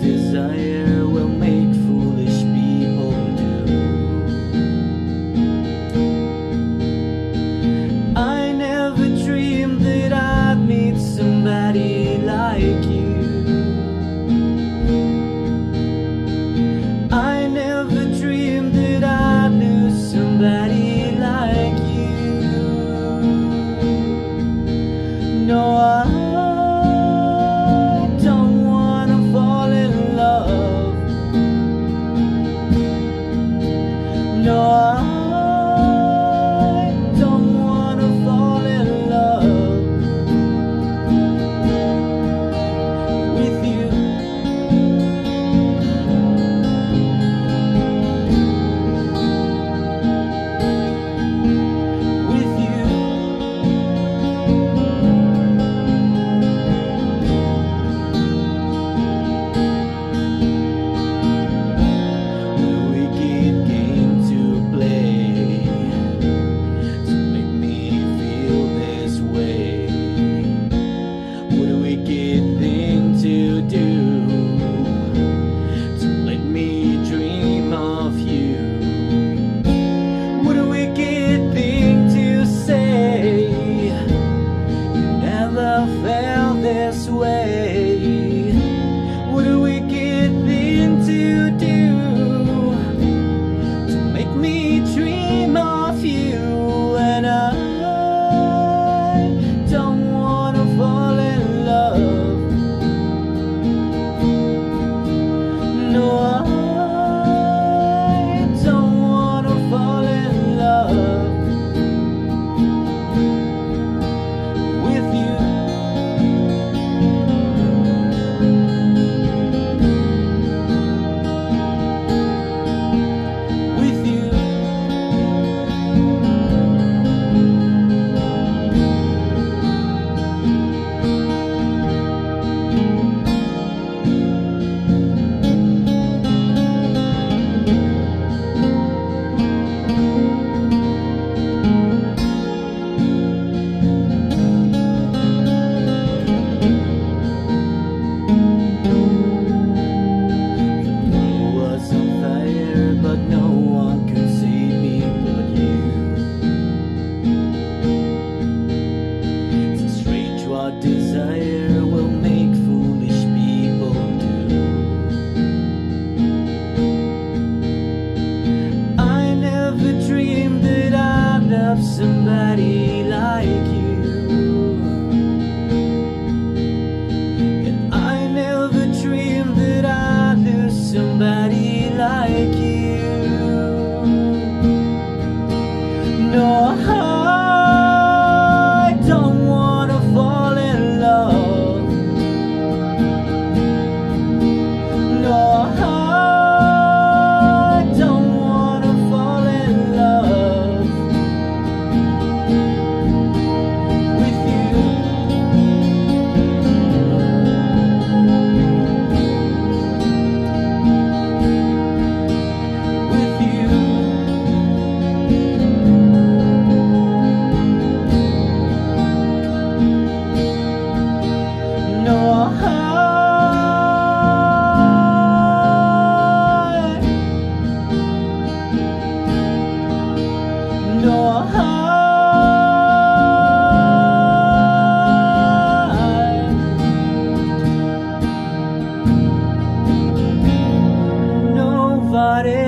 desire. nó somebody like you. What is it